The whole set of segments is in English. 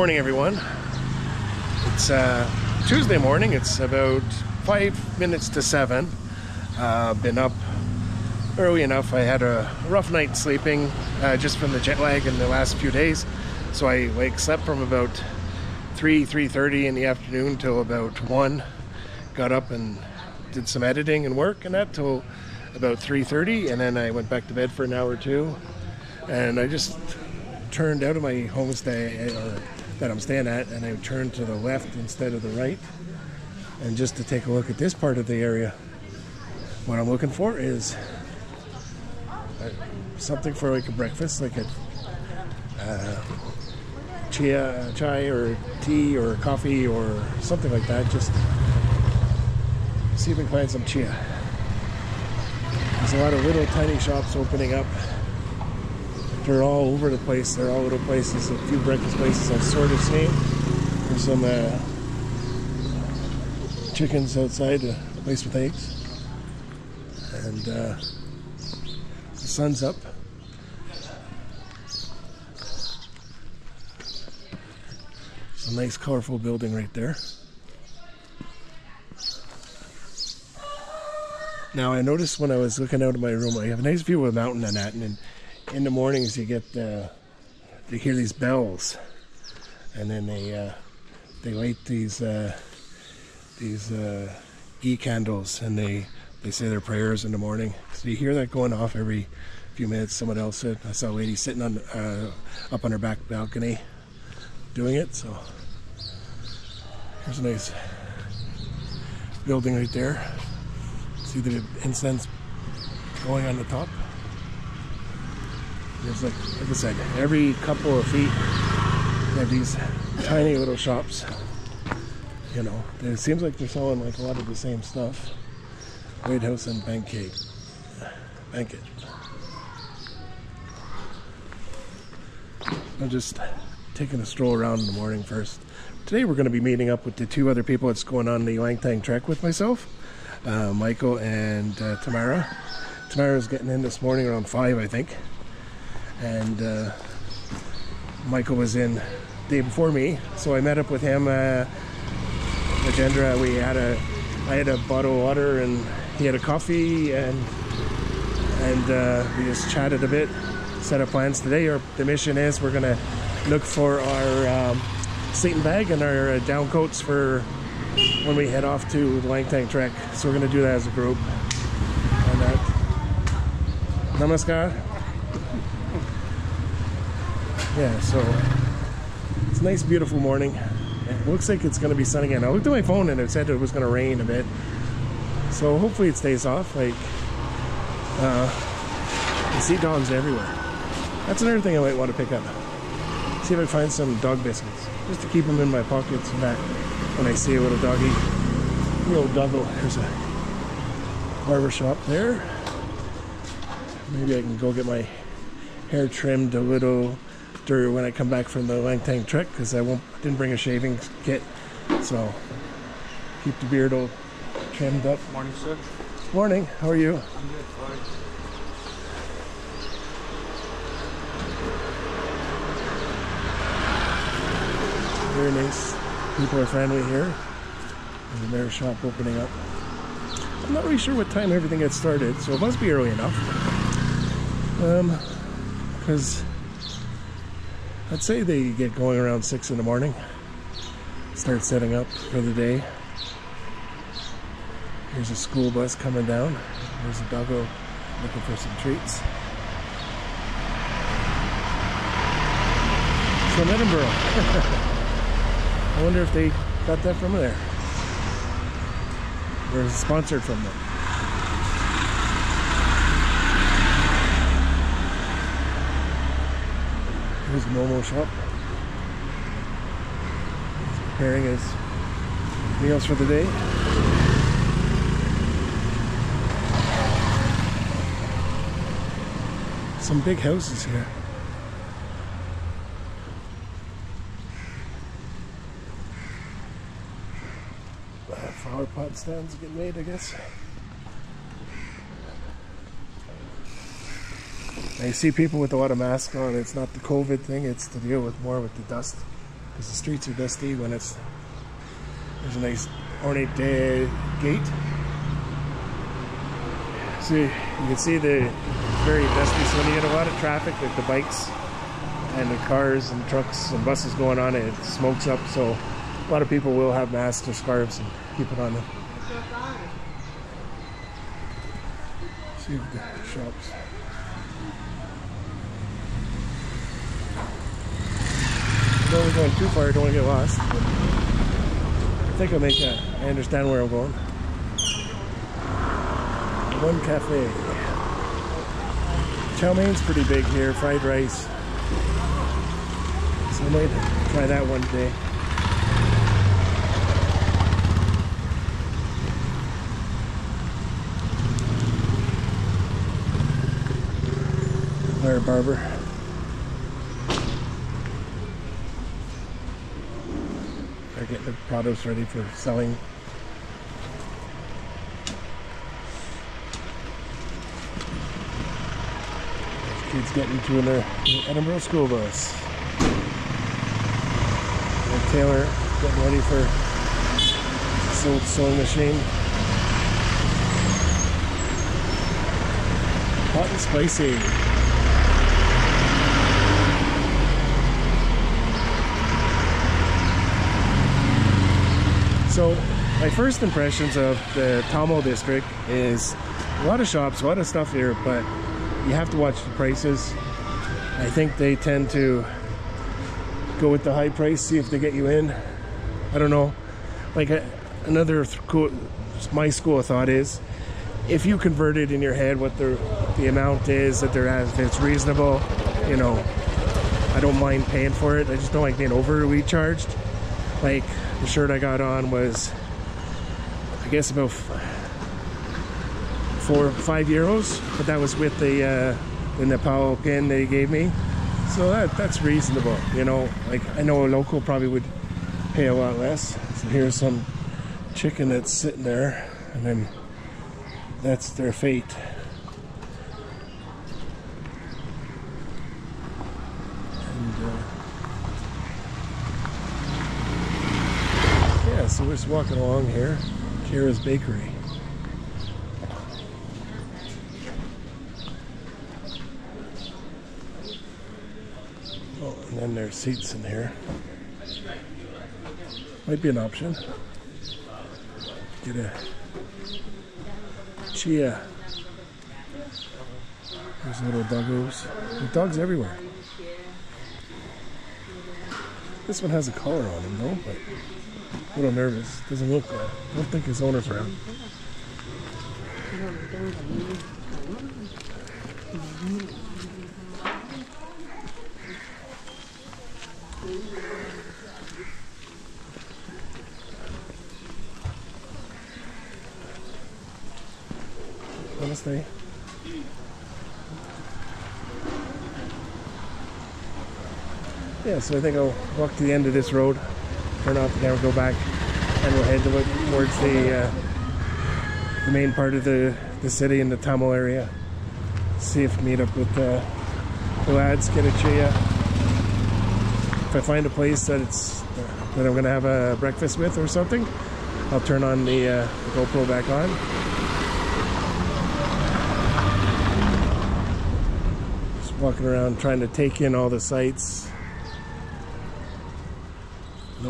morning, everyone. It's uh, Tuesday morning. It's about five minutes to seven. Uh, been up early enough. I had a rough night sleeping uh, just from the jet lag in the last few days. So I like slept from about three, three thirty in the afternoon till about one. Got up and did some editing and work and that till about 3.30 and then I went back to bed for an hour or two and I just turned out of my homestay or that I'm staying at and I turned to the left instead of the right. And just to take a look at this part of the area what I'm looking for is uh, something for like a breakfast like a uh, chia chai or tea or coffee or something like that just see if we can find some chia. There's a lot of little tiny shops opening up they're all over the place. They're all little places. A few breakfast places I've sort of seen. There's some uh, chickens outside, a place with eggs. And uh, the sun's up. It's a nice, colorful building right there. Now I noticed when I was looking out of my room, I have a nice view of a mountain and that, and in the mornings you get uh, you hear these bells, and then they uh, they light these uh, these uh, e candles, and they they say their prayers in the morning. So you hear that going off every few minutes. Someone else said I saw a lady sitting on uh, up on her back balcony doing it. So here's a nice building right there. See the incense going on the top. There's like, like I said, every couple of feet, they have these tiny little shops. You know, it seems like they're selling like a lot of the same stuff. White House and Bankgate. Bankgate. I'm just taking a stroll around in the morning first. Today we're going to be meeting up with the two other people that's going on the Langtang trek with myself, uh, Michael and uh, Tamara. Tamara's getting in this morning around 5, I think and uh, Michael was in day before me, so I met up with him. Uh, Majendra, we had a, I had a bottle of water and he had a coffee, and and uh, we just chatted a bit, set up plans today. Our the mission is we're gonna look for our um, sleeping bag and our uh, down coats for when we head off to the Langtang Trek. So we're gonna do that as a group. And that. Namaskar yeah, so it's a nice, beautiful morning. It looks like it's going to be sunny again. I looked at my phone and it said it was going to rain a bit. So hopefully it stays off. Like, uh, you see dogs everywhere. That's another thing I might want to pick up. See if I find some dog biscuits. Just to keep them in my pockets and back when I see a little doggy. Little doggo. There's a barber shop there. Maybe I can go get my hair trimmed a little after when I come back from the Langtang trek because I won't didn't bring a shaving kit, so keep the beard all trimmed up. Morning, sir. Morning. How are you? I'm good. Fine. Very nice. People are friendly here. There's a bear shop opening up. I'm not really sure what time everything gets started, so it must be early enough. Um, because I'd say they get going around 6 in the morning. Start setting up for the day. Here's a school bus coming down. There's a doggo looking for some treats. From Edinburgh. I wonder if they got that from there. Or is sponsored from them. The Momo shop. He's preparing his meals for the day. Some big houses here. Flower pot stands get made, I guess. I see people with a lot of masks on. It's not the COVID thing, it's to deal with more with the dust because the streets are dusty when it's there's a nice ornate uh, gate. So you can see the very dusty. So when you get a lot of traffic, like the bikes and the cars and trucks and buses going on, it smokes up. So a lot of people will have masks or scarves and keep it on them. See the shops. Don't want going too far, I don't want to get lost. I think I'll make a, I understand where I'm going. One cafe. Chow mein's pretty big here, fried rice. So I might try that one day. Fire barber. Getting the produce ready for selling. Kids getting to their uh, Edinburgh school bus. And tailor getting ready for the sewing machine. Hot and spicy. So my first impressions of the Tomo district is a lot of shops, a lot of stuff here, but you have to watch the prices. I think they tend to go with the high price, see if they get you in. I don't know. Like a, another cool, my school of thought is, if you convert it in your head what the the amount is that they're at, if it's reasonable, you know, I don't mind paying for it. I just don't like being over recharged. Like the shirt I got on was, I guess about four, or five euros, but that was with the uh, the Nepal pin they gave me. So that that's reasonable, you know. Like I know a local probably would pay a lot less. So here's some chicken that's sitting there, and then that's their fate. Yeah, so we're just walking along here. Kira's Bakery. Oh, and then there's seats in here. Might be an option. Get a chia. There's little doggos. There's dogs everywhere. This one has a collar on him though, but a little nervous. Doesn't look good. I don't think his owner's around. Namaste. Yeah, so I think I'll walk to the end of this road turn off the camera, go back, and we'll head towards the uh, the main part of the, the city in the Thamel area. See if meet up with uh, the lads, get a chia. If I find a place that it's that I'm gonna have a breakfast with or something, I'll turn on the, uh, the GoPro back on. Just walking around trying to take in all the sights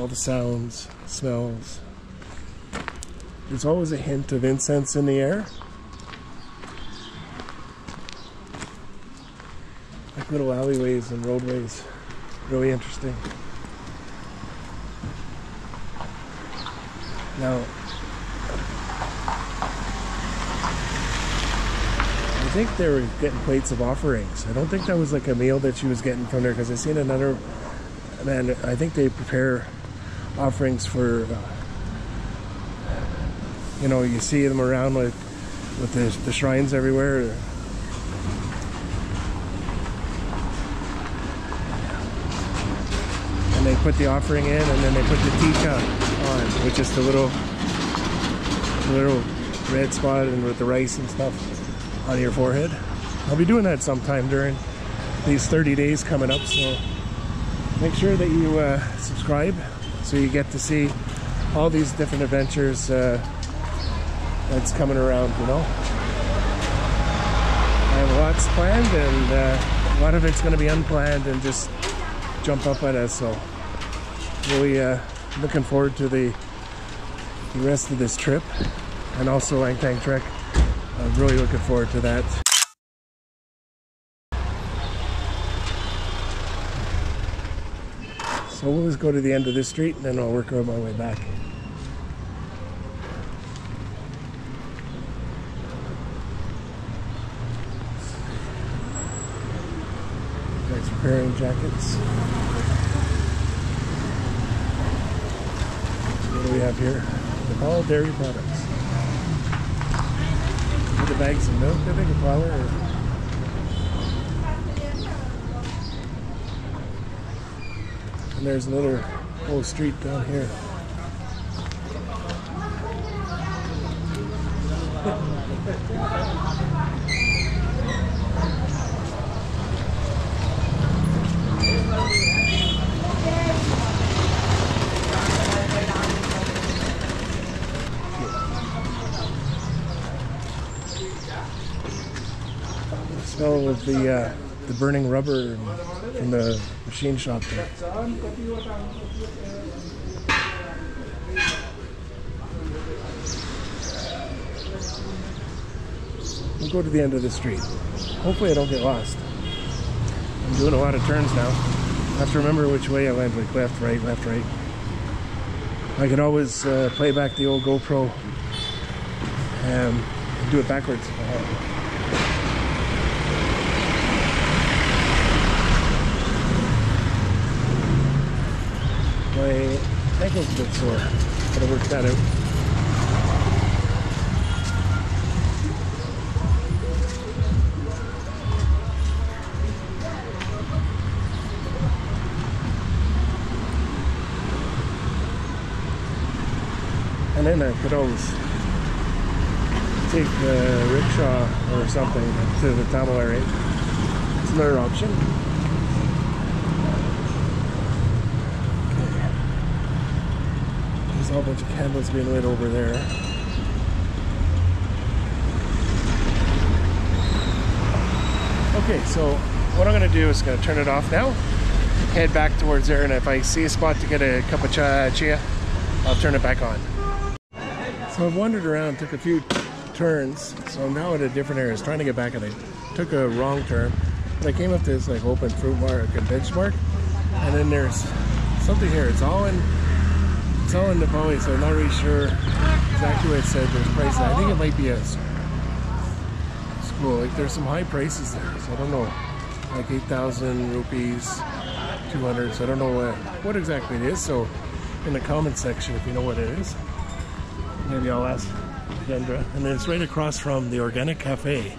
all the sounds, smells. There's always a hint of incense in the air. Like little alleyways and roadways. Really interesting. Now, I think they were getting plates of offerings. I don't think that was like a meal that she was getting from there because I seen another man. I think they prepare offerings for uh, you know you see them around with with the, the shrines everywhere. And they put the offering in and then they put the tika on which is the little little red spot and with the rice and stuff on your forehead. I'll be doing that sometime during these 30 days coming up so make sure that you uh, subscribe so you get to see all these different adventures uh, that's coming around, you know. I have lots planned and uh, a lot of it's going to be unplanned and just jump up at us. So really uh, looking forward to the, the rest of this trip and also Lang Tang Trek. I'm really looking forward to that. So we'll just go to the end of this street and then I'll work on my way back. Guys repairing jackets. What do we have here? All dairy products. The bags of milk, I think, a flour. And there's another whole street down here. Smell of the uh, the burning rubber from the machine shop there. We'll go to the end of the street. Hopefully I don't get lost. I'm doing a lot of turns now. I have to remember which way I went, like left, right, left, right. I can always uh, play back the old GoPro um, and do it backwards. My ankle's a bit sore. Gotta work that out. And then I could always take the rickshaw or something to the Thamel area. It's another option. A whole bunch of candles being lit over there. Okay, so what I'm gonna do is gonna turn it off now, head back towards there, and if I see a spot to get a cup of chia, I'll turn it back on. So I've wandered around, took a few turns, so I'm now at a different area. I was trying to get back and I took a wrong turn. But I came up to this like open fruit market, benchmark, and then there's something here. It's all in it's all in Bowie, so I'm not really sure exactly what it said. There's prices. I think it might be a school. Like there's some high prices there, so I don't know. Like 8,000 rupees, 200. So I don't know what, what exactly it is. So in the comment section, if you know what it is, maybe I'll ask Kendra. And then it's right across from the Organic Cafe,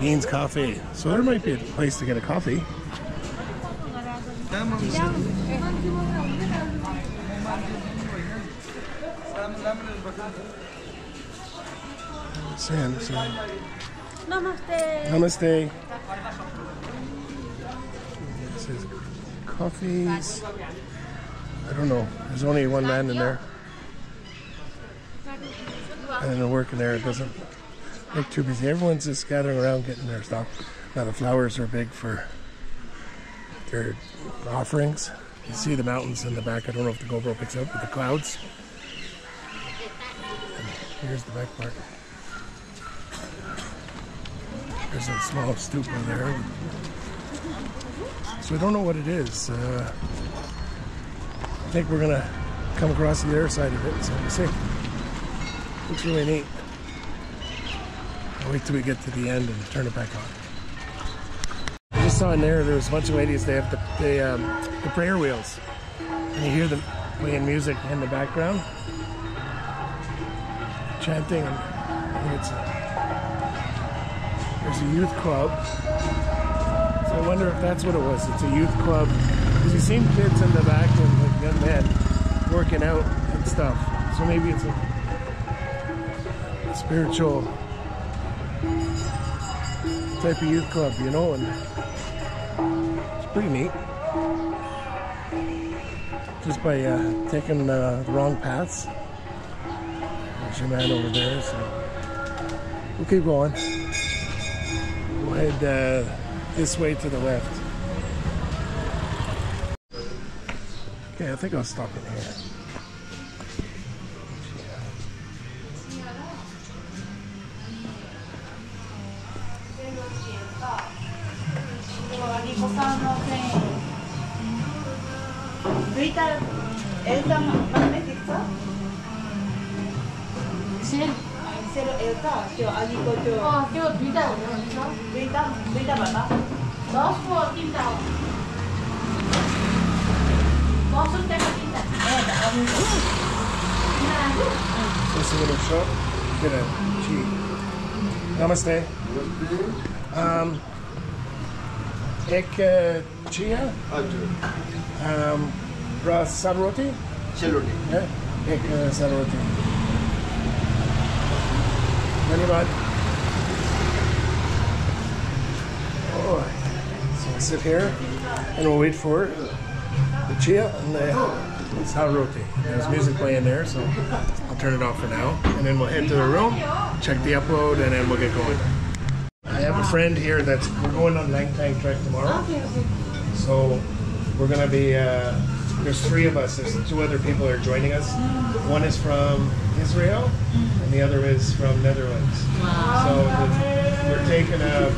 Beans Cafe. So there might be a place to get a coffee. Sam, Sam. Namaste. Namaste. This is coffees. I don't know. There's only one man in there. And they're working there. It doesn't look too busy. Everyone's just gathering around getting their stuff. Now the flowers are big for their offerings. You see the mountains in the back. I don't know if the GoPro picks up with the clouds. Here's the back part. There's a small stupa there. So we don't know what it is. Uh, I think we're gonna come across the other side of it. So we'll see. Looks really neat. I'll wait till we get to the end and turn it back on. I just saw in there there was a bunch of ladies. They have the the, um, the prayer wheels, and you hear them playing music in the background, chanting. And I think it's a, there's a youth club. So I wonder if that's what it was. It's a youth club. Because you seen kids in the back and like young men working out and stuff. So maybe it's a, a spiritual type of youth club, you know, and it's pretty neat. just by uh, taking uh, the wrong paths. Man over there, so we'll keep going. We'll head uh, this way to the left. Okay, I think I'll stop in here. Của Kim Đào. Có xuất tên là Kim Đào. Just a little shop. Get a tea. Namaste. Um, ek uh, chia, um, ras saroti. Cheloti. Yeah, ek Dhanyavad. Oh, so we'll sit here and we'll wait for the chia and the saroti. There's music playing there, so I'll turn it off for now. And then we'll head to the room, check the upload, and then we'll get going. I have a friend here that's we're going on Langtang trek tomorrow. So we're gonna be uh, there's three of us. There's two other people are joining us. One is from Israel, and the other is from Netherlands. So the, we're taking a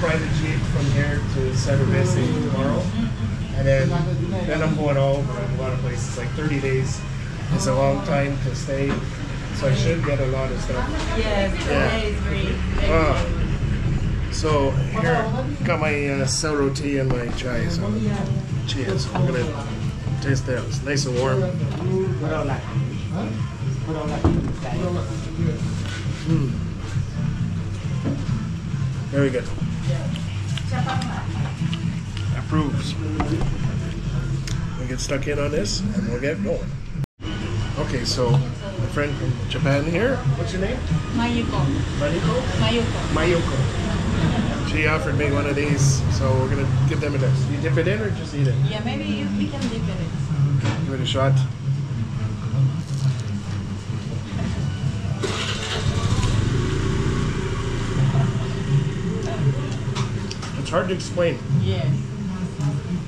private jeep from here to Syabrubesi tomorrow, and then then I'm going all over a lot of places. Like 30 days is a long time to stay, so I should get a lot of stuff. Yes, Yeah. is free. Ah. So here, got my uh, tea and my chai. So cheers. I'm gonna taste that. It's nice and warm. Mm. Very good. Approves. We get stuck in on this and we'll get going. Okay, so my friend from Japan here. What's your name? Mayuko. Mayuko? Mayuko. Mayoko. She offered me one of these, so we're gonna give them a test. You dip it in or just eat it? Yeah, maybe you, we can dip it. In. Give it a shot. It's hard to explain. Yes.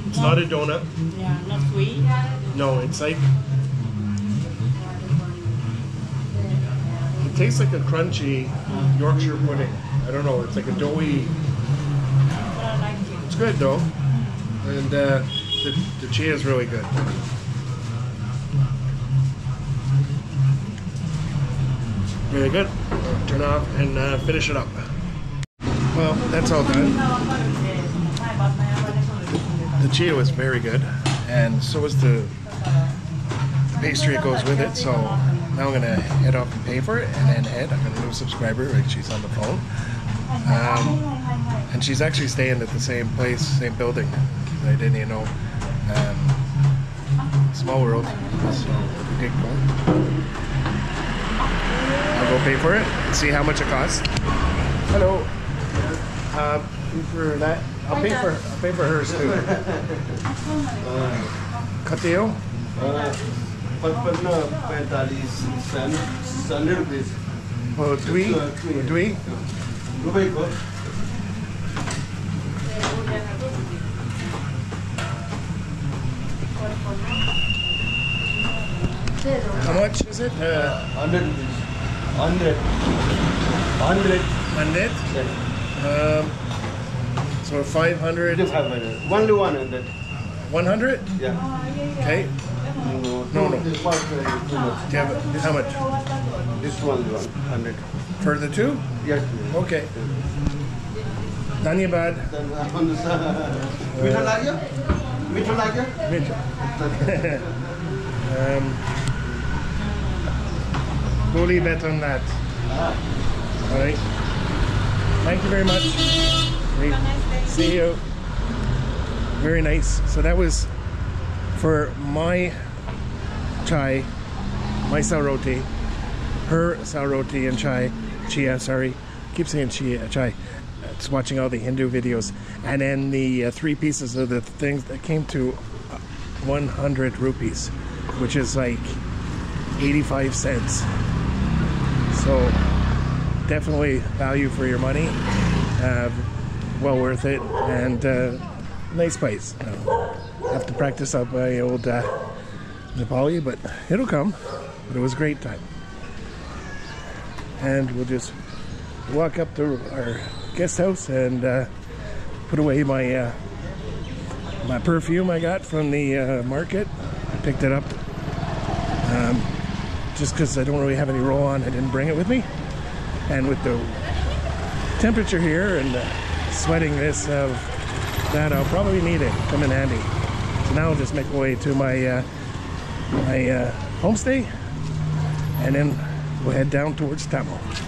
It's not a donut. Yeah, not sweet. No, it's like it tastes like a crunchy Yorkshire pudding. I don't know. It's like a doughy. But I like it. It's good though, and uh, the the chia is really good. Very good. Turn off and uh, finish it up. Well, that's all done. The chia was very good, and so was the, the pastry that goes with it. So now I'm gonna head off and pay for it, and then head. I'm a new subscriber. Like she's on the phone, um, and she's actually staying at the same place, same building. I didn't even know. Um, small world. So get going. I'll go pay for it and see how much it costs. Hello. Uh, pay for that. I'll pay for I'll pay for hers too. Kateo? Uh, well, Dwi, Dwi, ದುಬೈಗೂ How much is it? Uh, 100 rupees. 100. 100. 100? Yeah. Um, so 500? 500. Only 100. 100? Yeah. Okay no no. this one is too much Do you have how much? this one one hundred For the two? yes Okay. Dhanyabad. मिठो लाग्यो मिठो लाग्यो um, Goli bet on that. All right. Thank you very much. We see you. Very nice. So that was for my chai, my sauroti, her sauroti and chai, chia, sorry. Keep saying chia, chai. It's watching all the Hindu videos. And then the uh, three pieces of the things that came to uh, 100 rupees. which is like 85 cents. So definitely value for your money. Uh, well worth it and uh, nice place. Uh, have to practice up my old uh, Nepali, but it'll come. But it was a great time. And we'll just walk up to our guest house and uh, put away my uh, my perfume I got from the uh, market. I picked it up um, just because I don't really have any roll on. I didn't bring it with me. And with the temperature here and the sweatingness of that, I'll probably need it. Come in handy. So now I'll just make my way to my uh, my uh, homestay, and then we'll head down towards Thamel.